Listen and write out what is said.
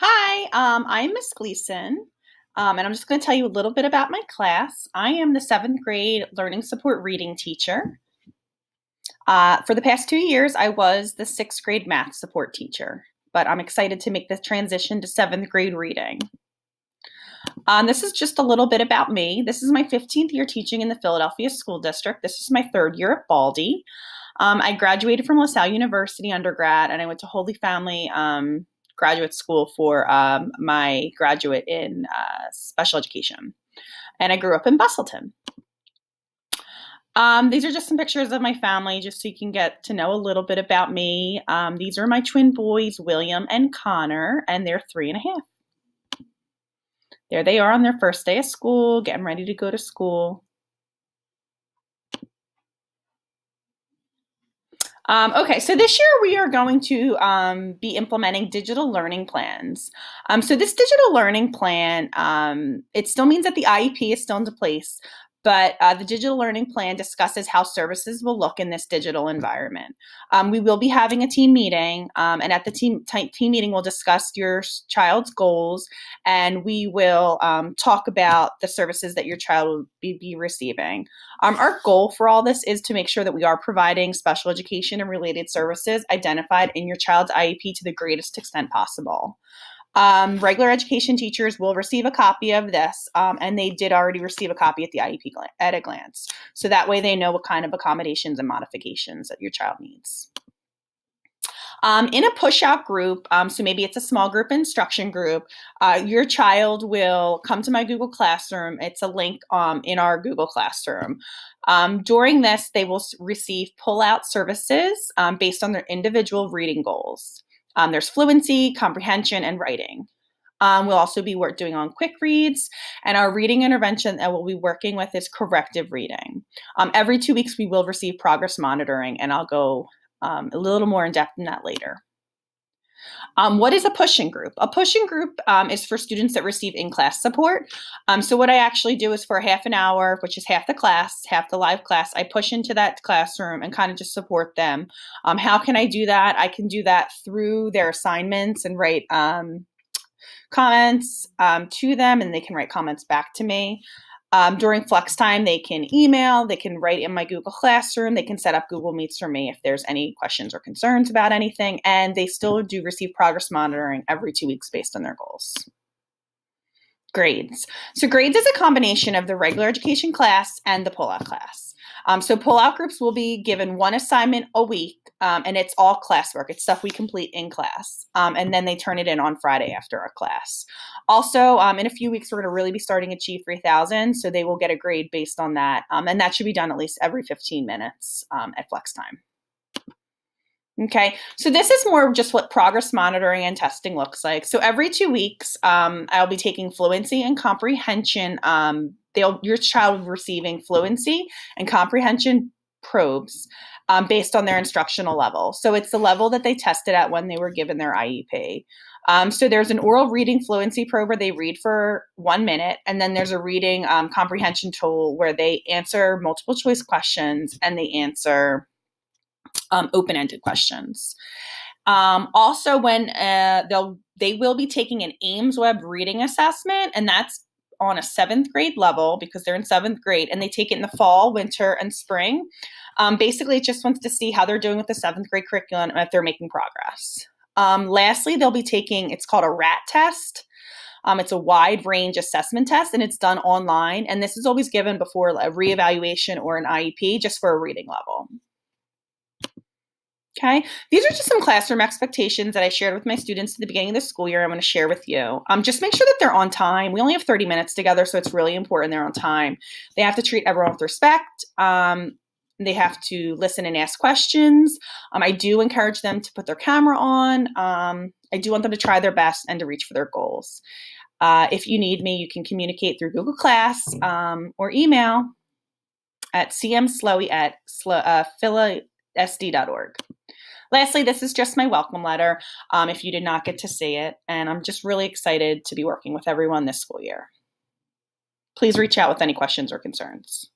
Hi, um, I'm Miss Gleason, um, and I'm just going to tell you a little bit about my class. I am the seventh grade learning support reading teacher. Uh, for the past two years, I was the sixth grade math support teacher, but I'm excited to make the transition to seventh grade reading. Um, this is just a little bit about me. This is my 15th year teaching in the Philadelphia School District. This is my third year at Baldi. Um, I graduated from LaSalle University undergrad, and I went to Holy Family um, graduate school for um, my graduate in uh, special education. And I grew up in Bustleton. Um, these are just some pictures of my family, just so you can get to know a little bit about me. Um, these are my twin boys, William and Connor, and they're three and a half. There they are on their first day of school, getting ready to go to school. Um, okay, so this year we are going to um, be implementing digital learning plans. Um, so this digital learning plan, um, it still means that the IEP is still into place, but uh, the digital learning plan discusses how services will look in this digital environment. Um, we will be having a team meeting, um, and at the team, team meeting, we'll discuss your child's goals and we will um, talk about the services that your child will be, be receiving. Um, our goal for all this is to make sure that we are providing special education and related services identified in your child's IEP to the greatest extent possible. Um, regular education teachers will receive a copy of this, um, and they did already receive a copy at the IEP gl- at a glance. So that way they know what kind of accommodations and modifications that your child needs. Um, in a push out group, um, so maybe it's a small group instruction group, uh, your child will come to my Google Classroom. It's a link um, in our Google Classroom. Um, during this, they will receive pull out services um, based on their individual reading goals. Um, there's fluency, comprehension, and writing. Um, we'll also be work, doing on quick reads, and our reading intervention that we'll be working with is corrective reading. Um, every two weeks, we will receive progress monitoring, and I'll go um, a little more in depth in that later. Um, what is a pushing group? A pushing group um, is for students that receive in-class support. Um, so what I actually do is for half an hour, which is half the class, half the live class, I push into that classroom and kind of just support them. Um, how can I do that? I can do that through their assignments and write um, comments um, to them and they can write comments back to me. Um, during flex time, they can email, they can write in my Google Classroom, they can set up Google Meets for me if there's any questions or concerns about anything, and they still do receive progress monitoring every two weeks based on their goals. Grades. So, grades is a combination of the regular education class and the pull out class. Um, so, pull out groups will be given one assignment a week, um, and it's all classwork. It's stuff we complete in class, um, and then they turn it in on Friday after our class. Also, um, in a few weeks, we're going to really be starting Achieve 3000, so they will get a grade based on that, um, and that should be done at least every 15 minutes um, at flex time. Okay, so this is more just what progress monitoring and testing looks like. So every two weeks, um, I'll be taking fluency and comprehension. Um, they'll your child receiving fluency and comprehension probes um, based on their instructional level. So it's the level that they tested at when they were given their IEP. Um, so there's an oral reading fluency probe where they read for one minute, and then there's a reading um, comprehension tool where they answer multiple choice questions and they answer um, open-ended questions. Um, also, when uh, they'll they will be taking an Aimsweb reading assessment, and that's on a seventh grade level because they're in seventh grade, and they take it in the fall, winter, and spring. Um, basically, it just wants to see how they're doing with the seventh grade curriculum and if they're making progress. Um, lastly, they'll be taking it's called a WRAT test. Um, it's a wide range assessment test and it's done online. And this is always given before a reevaluation or an IEP just for a reading level. Okay, these are just some classroom expectations that I shared with my students at the beginning of the school year. I'm going to share with you. Um, just make sure that they're on time. We only have 30 minutes together, so it's really important they're on time. They have to treat everyone with respect. Um, they have to listen and ask questions. Um, I do encourage them to put their camera on. Um, I do want them to try their best and to reach for their goals. Uh, if you need me, you can communicate through Google Class um, or email at cmslowy at uh, philasd.org. Lastly, this is just my welcome letter um, if you did not get to see it, and I'm just really excited to be working with everyone this school year. Please reach out with any questions or concerns.